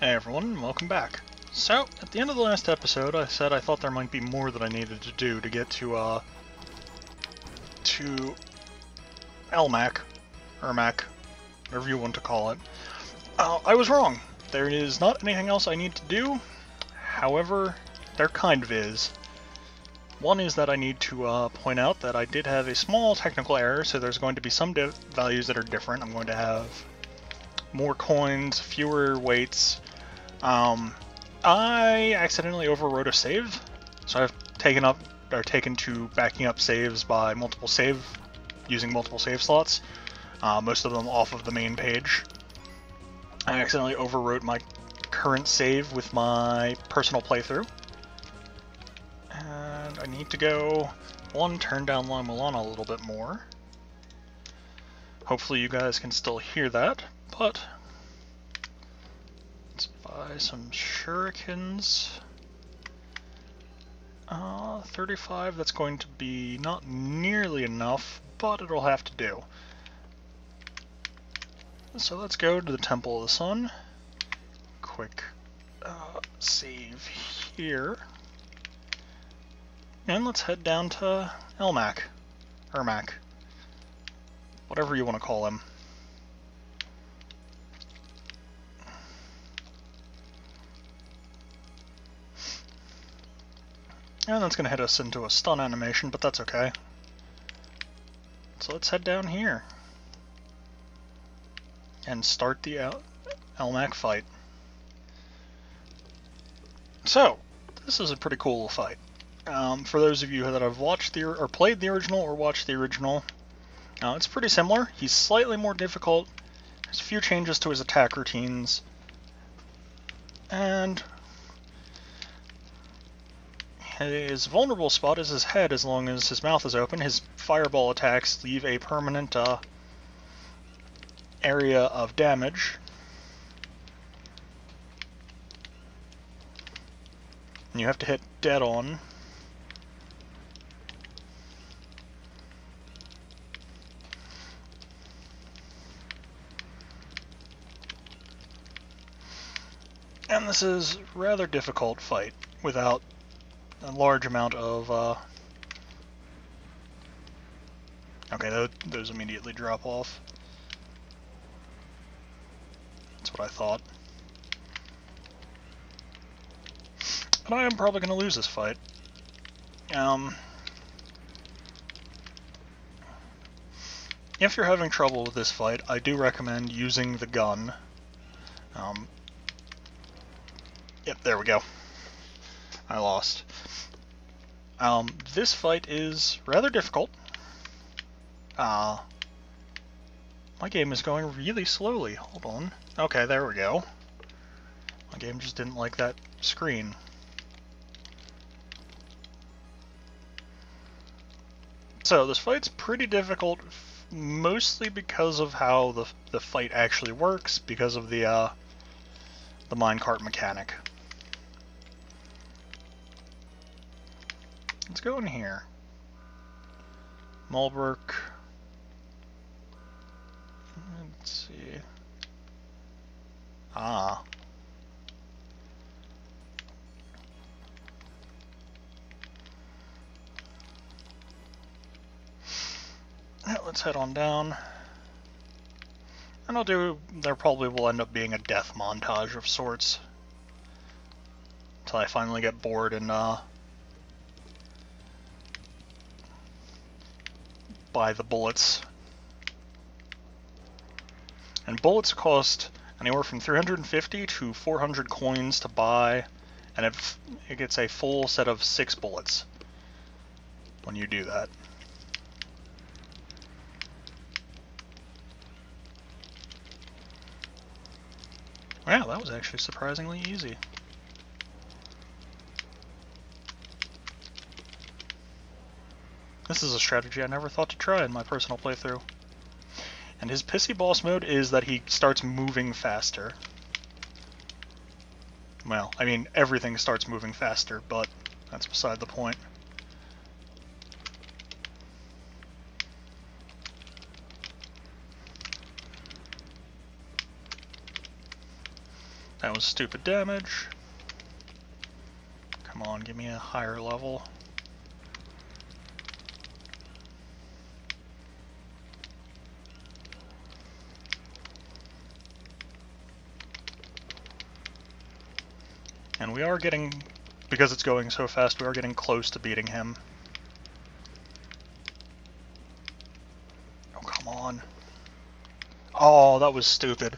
Hey everyone, welcome back. So, at the end of the last episode, I said I thought there might be more that I needed to do to get to, uh, to Ellmac, Ermac, whatever you want to call it. Uh, I was wrong. There is not anything else I need to do. However, there kind of is. One is that I need to uh, point out that I did have a small technical error, so there's going to be some values that are different. I'm going to have more coins, fewer weights. Um, I accidentally overwrote a save, so I've taken up or taken to backing up saves by multiple save using multiple save slots, uh, most of them off of the main page. I accidentally overwrote my current save with my personal playthrough. And I need to go, one, turn down La Mulana a little bit more. Hopefully you guys can still hear that, but buy some shurikens. Uh, 35, that's going to be not nearly enough, but it'll have to do. So let's go to the Temple of the Sun. Quick uh, save here. And let's head down to Ellmac. Ermac. Whatever you want to call him. And that's going to hit us into a stun animation, but that's okay. So let's head down here. And start the El Ellmac fight. So, this is a pretty cool fight. Um, for those of you that have watched the or played the original or watched the original, uh, it's pretty similar. He's slightly more difficult. There's a few changes to his attack routines. And his vulnerable spot is his head as long as his mouth is open. His fireball attacks leave a permanent uh, area of damage. And you have to hit dead on. And this is rather difficult fight without a large amount of, uh... Okay, those immediately drop off. That's what I thought. But I am probably going to lose this fight. Um... If you're having trouble with this fight, I do recommend using the gun. Um, yep, there we go. I lost. Um, this fight is rather difficult. Uh, my game is going really slowly. Hold on. Okay, there we go. My game just didn't like that screen. So, this fight's pretty difficult, mostly because of how the, the fight actually works, because of the, uh, the minecart mechanic. Let's go in here. Mulbruk. Let's see. Ah. let's head on down. And I'll do, there probably will end up being a death montage of sorts. Until I finally get bored and uh, buy the bullets. And bullets cost anywhere from 350 to 400 coins to buy, and it, it gets a full set of six bullets when you do that. Wow, that was actually surprisingly easy. This is a strategy I never thought to try in my personal playthrough. And his pissy boss mode is that he starts moving faster. Well, I mean, everything starts moving faster, but that's beside the point. That was stupid damage. Come on, give me a higher level. And we are getting, because it's going so fast, we are getting close to beating him. Oh, come on. Oh, that was stupid.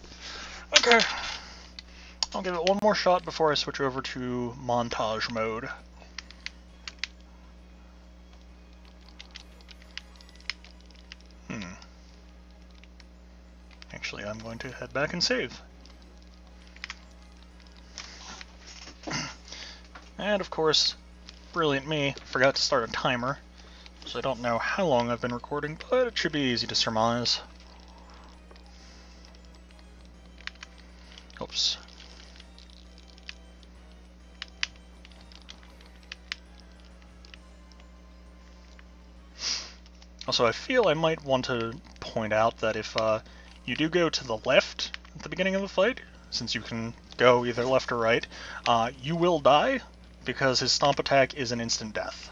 Okay. I'll give it one more shot before I switch over to montage mode. Hmm. Actually, I'm going to head back and save. And of course, brilliant me, forgot to start a timer, so I don't know how long I've been recording, but it should be easy to surmise. Oops. Also, I feel I might want to point out that if uh, you do go to the left at the beginning of the fight, since you can go either left or right, uh, you will die, because his stomp attack is an instant death.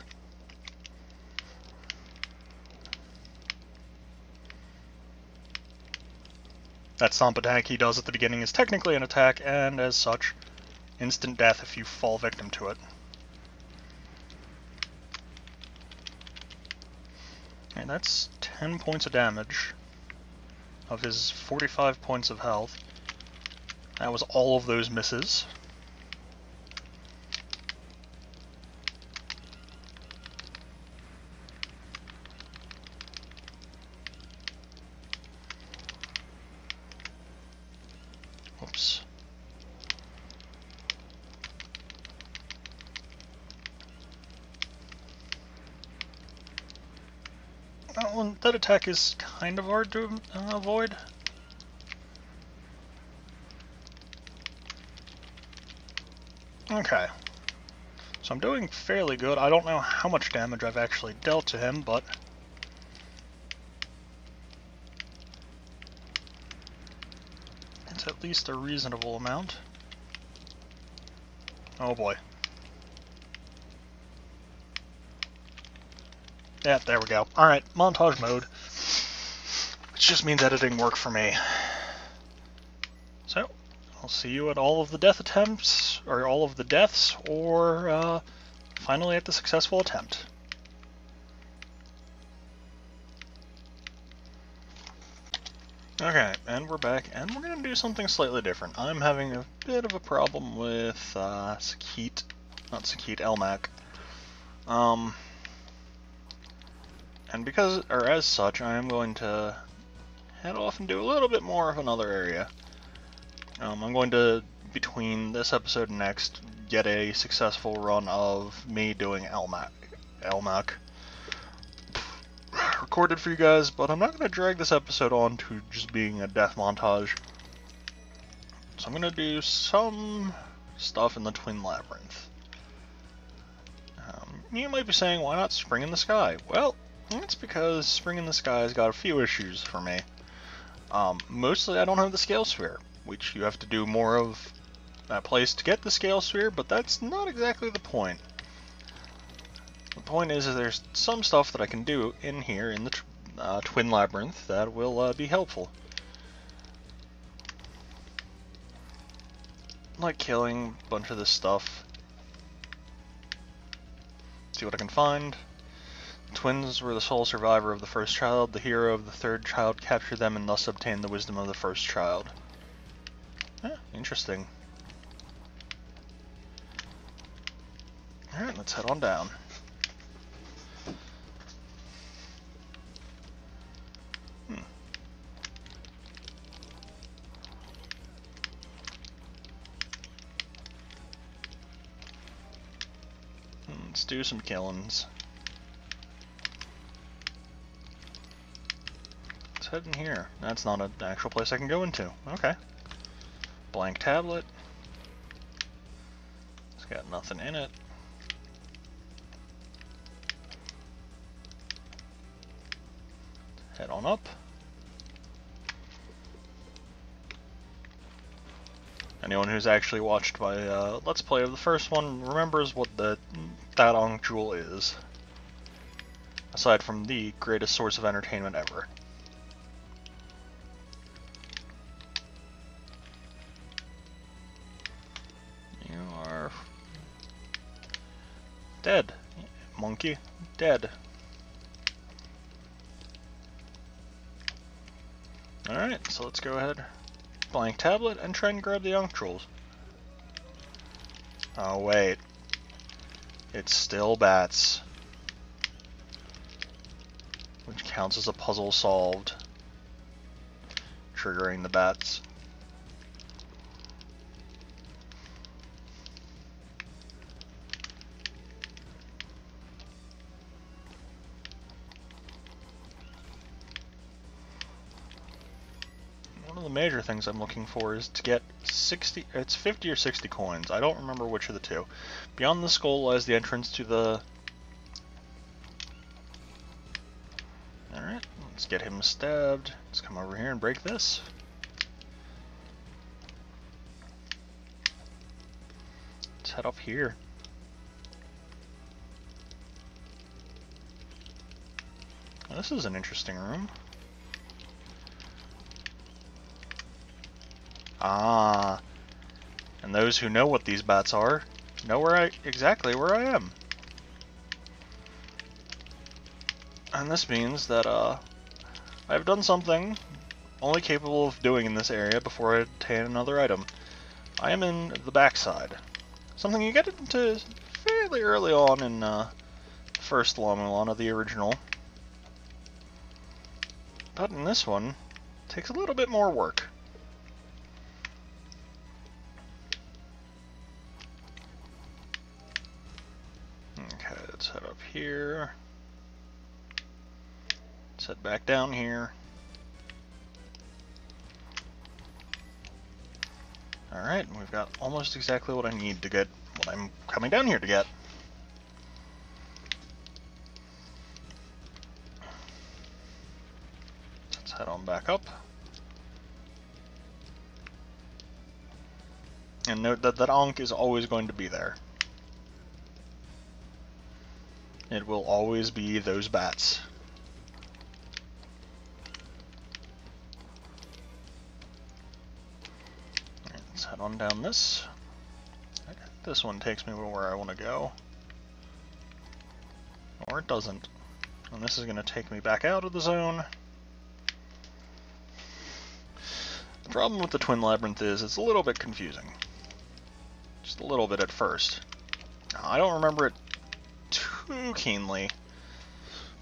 That stomp attack he does at the beginning is technically an attack, and as such, instant death if you fall victim to it. And that's 10 points of damage of his 45 points of health. That was all of those misses. Well, that attack is kind of hard to uh, avoid. Okay. So I'm doing fairly good. I don't know how much damage I've actually dealt to him, but... It's at least a reasonable amount. Oh boy. Yeah, there we go. Alright, montage mode. Which just means editing work for me. So, I'll see you at all of the death attempts, or all of the deaths, or uh, finally at the successful attempt. Okay, and we're back, and we're going to do something slightly different. I'm having a bit of a problem with uh, Sakit, not Sakit, Ellmac. Um, and because, or as such, I am going to head off and do a little bit more of another area. Um, I'm going to, between this episode and next, get a successful run of me doing Ellmac. Ellmac. Recorded for you guys, but I'm not going to drag this episode on to just being a death montage. So I'm going to do some stuff in the Twin Labyrinth. Um, you might be saying, why not Spring in the Sky? Well, that's because Spring in the Sky has got a few issues for me. Um, mostly I don't have the Scale Sphere, which you have to do more of that place to get the Scale Sphere, but that's not exactly the point. The point is, is there's some stuff that I can do in here, in the uh, Twin Labyrinth, that will uh, be helpful. Like killing a bunch of this stuff. See what I can find. Twins were the sole survivor of the first child. The hero of the third child captured them and thus obtained the wisdom of the first child. Yeah, interesting. Alright, let's head on down. Hmm. hmm let's do some killings. Head in here. That's not an actual place I can go into. Okay. Blank tablet. It's got nothing in it. Head on up. Anyone who's actually watched my uh, Let's Play of the first one remembers what the that Ankh Jewel is. Aside from the greatest source of entertainment ever. Dead, monkey. Dead. Alright, so let's go ahead blank tablet and try and grab the Jewels. Oh wait. It's still bats. Which counts as a puzzle solved. Triggering the bats. Major things I'm looking for is to get 60, it's 50 or 60 coins. I don't remember which of the two. Beyond the skull lies the entrance to the... Alright, let's get him stabbed. Let's come over here and break this. Let's head up here. this is an interesting room. Ah. And those who know what these bats are know where I exactly where I am. And this means that uh, I've done something only capable of doing in this area before I obtain another item. I am in the backside. Something you get into fairly early on in uh, the first La Mulana, the original. But in this one, takes a little bit more work. Here. Set back down here. Alright, we've got almost exactly what I need to get what I'm coming down here to get. Let's head on back up. And note that that Ankh is always going to be there. It will always be those bats. Let's head on down this. This one takes me where I want to go. Or it doesn't. And this is going to take me back out of the zone. The problem with the Twin Labyrinth is it's a little bit confusing. Just a little bit at first. I don't remember it too keenly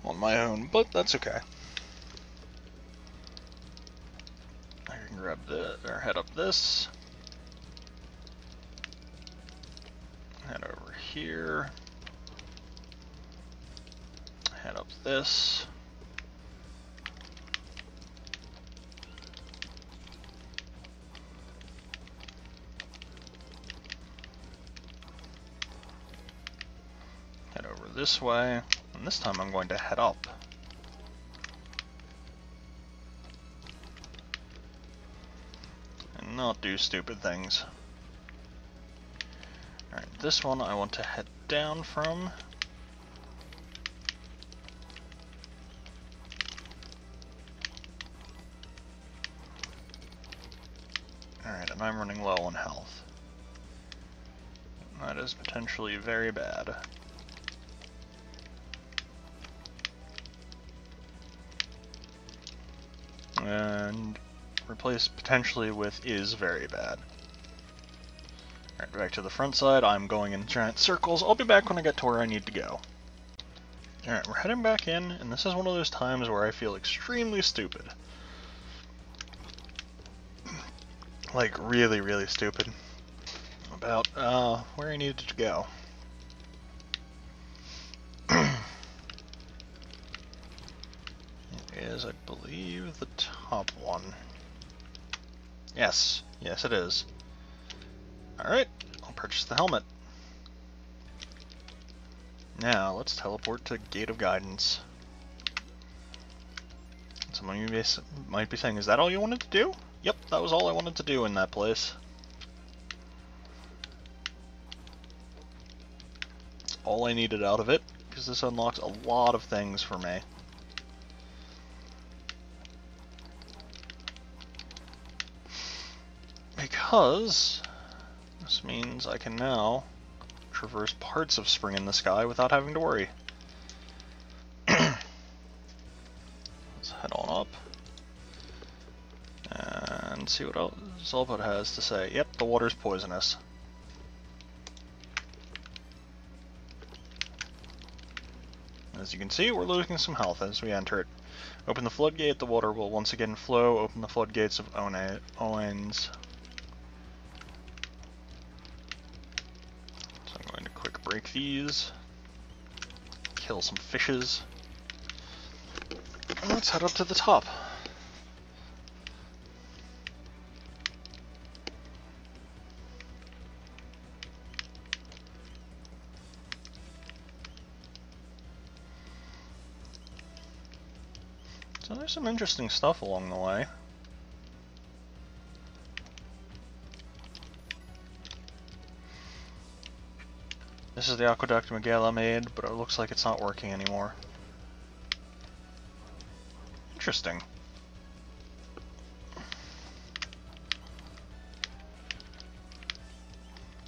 on my own, but that's okay. I can grab the, or head up this. Head over here. Head up this. This way, and this time I'm going to head up. And not do stupid things. Alright, this one I want to head down from. Alright, and I'm running low on health. That is potentially very bad. And replace potentially with is very bad. Alright, back to the front side. I'm going in giant circles. I'll be back when I get to where I need to go. Alright, we're heading back in, and this is one of those times where I feel extremely stupid. like, really, really stupid. About, uh, where I needed to go. is, I believe, the Hop one. Yes, yes it is. Alright, I'll purchase the helmet. Now, let's teleport to Gate of Guidance. Someone you might be saying, is that all you wanted to do? Yep, that was all I wanted to do in that place. All I needed out of it, because this unlocks a lot of things for me. Because this means I can now traverse parts of Spring in the Sky without having to worry. Let's head on up and see what else Xelpud has to say. Yep, the water's poisonous. As you can see, we're losing some health as we enter it. Open the floodgate, the water will once again flow. Open the floodgates of Oannes. So I'm going to quick break these. Kill some fishes. And let's head up to the top. So there's some interesting stuff along the way. This is the aqueduct Miguel made, but it looks like it's not working anymore. Interesting.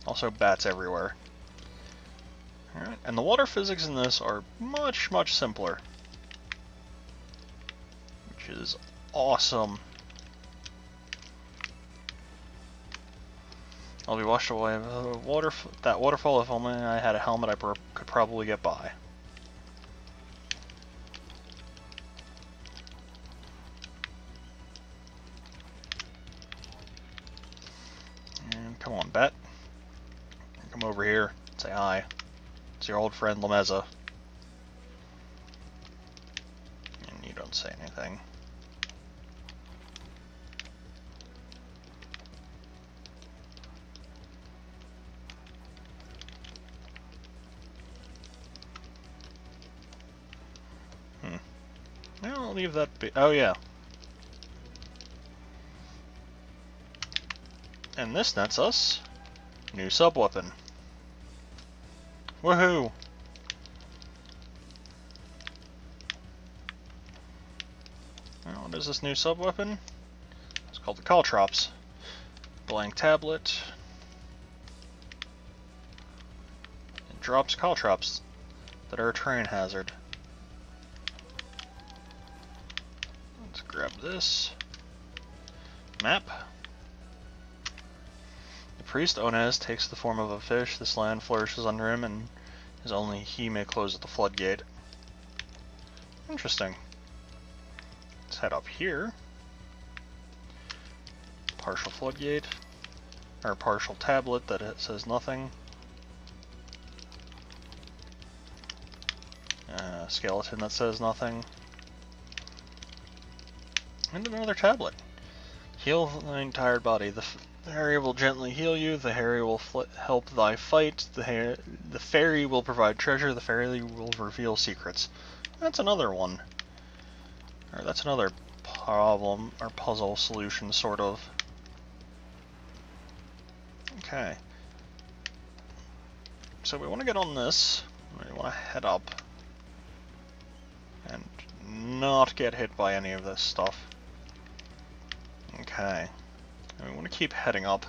Also bats everywhere. Alright, and the water physics in this are much, much simpler Which is awesome. I'll be washed away. Uh, water, that waterfall, if only I had a helmet, I pr could probably get by. And come on, bet. Come over here. Say hi. It's your old friend Lemeza. And you don't say anything. I'll Oh, yeah. And this nets us new sub-weapon. Woohoo! what is this new sub-weapon? It's called the Caltrops. Blank tablet. It drops Caltrops that are a terrain hazard. This. Map. The priest Oannes takes the form of a fish. This land flourishes under him, and is only he may close the floodgate. Interesting. Let's head up here. Partial floodgate. Or partial tablet that it says nothing. Uh, skeleton that says nothing. And another tablet. Heal thine tired body. The, the Harry will gently heal you. The Harry will help thy fight. The, the fairy will provide treasure. The fairy will reveal secrets. That's another one. Or that's another problem or puzzle solution, sort of. Okay. So we want to get on this. We want to head up. And not get hit by any of this stuff. Okay. And we want to keep heading up.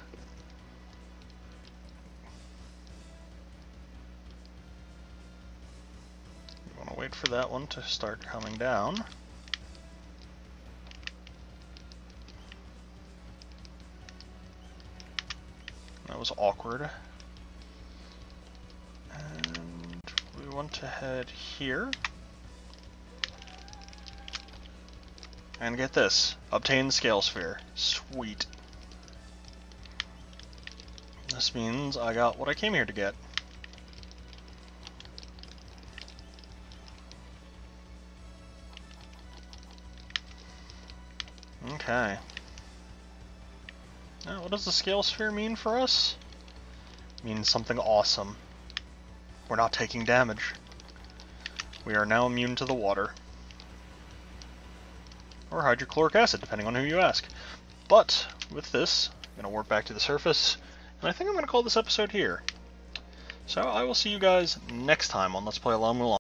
We want to wait for that one to start coming down. That was awkward. And we want to head here. And get this, obtain scale sphere. Sweet. This means I got what I came here to get. Okay. Now, what does the scale sphere mean for us? It means something awesome. We're not taking damage. We are now immune to the water or hydrochloric acid, depending on who you ask. But with this, I'm going to warp back to the surface, and I think I'm going to call this episode here. So I will see you guys next time on Let's Play La Mulana.